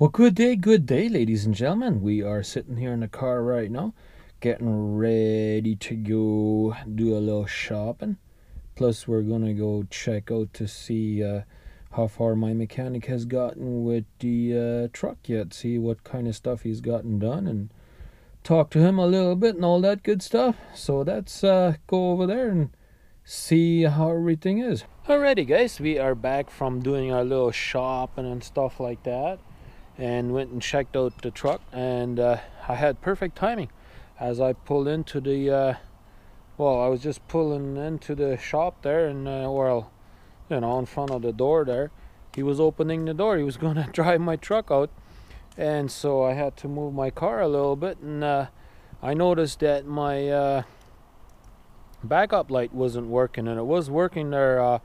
Well, good day, good day, ladies and gentlemen. We are sitting here in the car right now, getting ready to go do a little shopping. Plus, we're gonna go check out to see uh, how far my mechanic has gotten with the uh, truck yet. See what kind of stuff he's gotten done, and talk to him a little bit and all that good stuff. So let's uh, go over there and see how everything is. Alrighty, guys, we are back from doing our little shopping and stuff like that and went and checked out the truck and uh, I had perfect timing. As I pulled into the uh, well I was just pulling into the shop there and uh, well you know in front of the door there he was opening the door. He was gonna drive my truck out and so I had to move my car a little bit and uh, I noticed that my uh, backup light wasn't working and it was working there uh,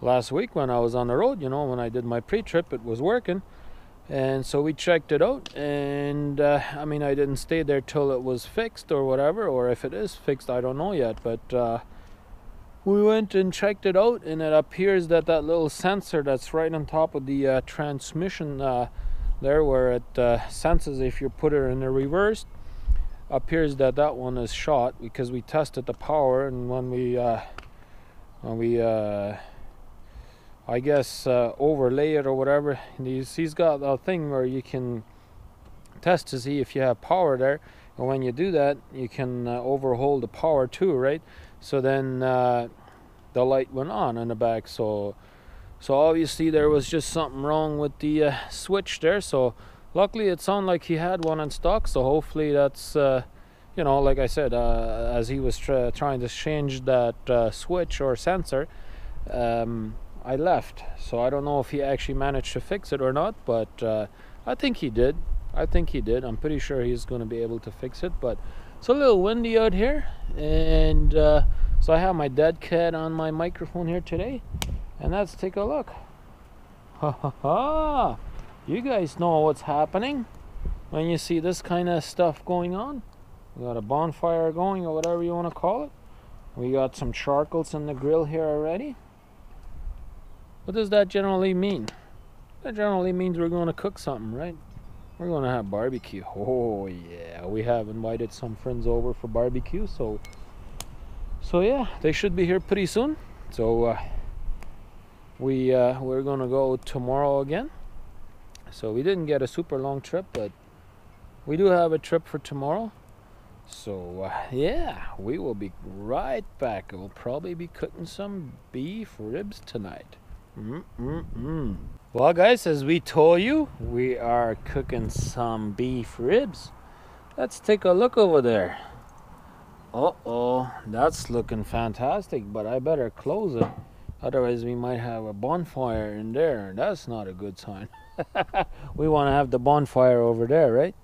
last week when I was on the road you know when I did my pre-trip it was working and so we checked it out and uh, i mean i didn't stay there till it was fixed or whatever or if it is fixed i don't know yet but uh, we went and checked it out and it appears that that little sensor that's right on top of the uh, transmission uh, there where it uh, senses if you put it in the reverse appears that that one is shot because we tested the power and when we uh, when we I guess uh, overlay it or whatever. He's, he's got a thing where you can test to see if you have power there. And when you do that, you can uh, overhaul the power too, right? So then uh, the light went on in the back. So so obviously there was just something wrong with the uh, switch there. So luckily it sounded like he had one in stock. So hopefully that's uh, you know, like I said, uh, as he was trying to change that switch or sensor. Um, I left. So I don't know if he actually managed to fix it or not, but uh, I think he did. I think he did. I'm pretty sure he's going to be able to fix it, but it's a little windy out here, and uh, so I have my dead cat on my microphone here today, and let's take a look. Ha ha ha! You guys know what's happening when you see this kind of stuff going on. We got a bonfire going, or whatever you want to call it. We got some charcoals in the grill here already. What does that generally mean? That generally means we're going to cook something, right? We're going to have barbecue. Oh yeah, we have invited some friends over for barbecue, so so yeah, they should be here pretty soon. So uh, we uh, we're going to go tomorrow again. So we didn't get a super long trip, but we do have a trip for tomorrow. So uh, yeah, we will be right back. We'll probably be cooking some beef ribs tonight. Mm-mm-mm. Well, guys, as we told you, we are cooking some beef ribs. Let's take a look over there. Uh-oh, that's looking fantastic, but I better close it. Otherwise, we might have a bonfire in there. That's not a good sign. we want to have the bonfire over there, right?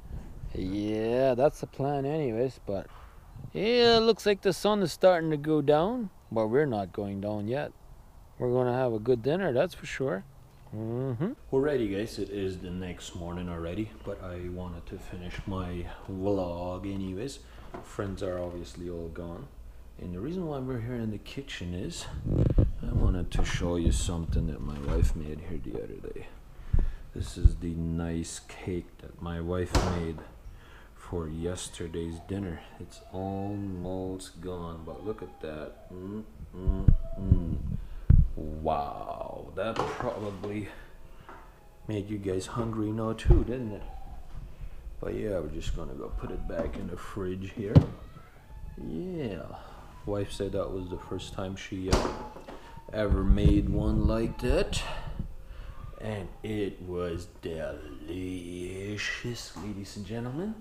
Yeah, that's the plan anyways, but... Yeah, looks like the sun is starting to go down, but we're not going down yet. We're going to have a good dinner, that's for sure. Mm-hmm. Alrighty guys, it is the next morning already, but I wanted to finish my vlog anyways. Friends are obviously all gone. And the reason why we're here in the kitchen is I wanted to show you something that my wife made here the other day. This is the nice cake that my wife made for yesterday's dinner. It's almost gone, but look at that. Mm, mm, mm. Wow, that probably made you guys hungry now too, didn't it? But yeah, we're just gonna go put it back in the fridge here. Yeah, wife said that was the first time she uh, ever made one like that. And it was delicious, ladies and gentlemen.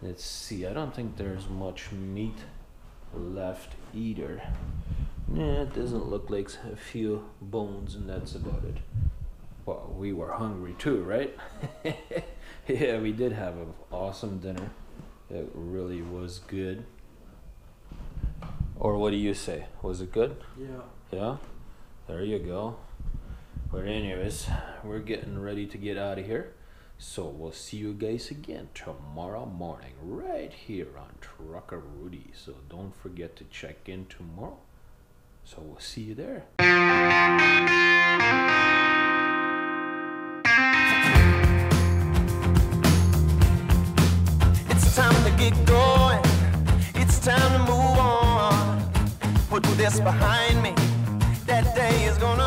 Let's see, I don't think there's much meat left either. Yeah, it doesn't look like a few bones, and that's about it. Well, we were hungry too, right? yeah, we did have an awesome dinner. It really was good. Or what do you say? Was it good? Yeah. Yeah? There you go. But, anyways, we're getting ready to get out of here. So, we'll see you guys again tomorrow morning, right here on Trucker Rudi. So, don't forget to check in tomorrow. So we'll see you there. get going. It's time to move on. Put this behind me. That day is gonna.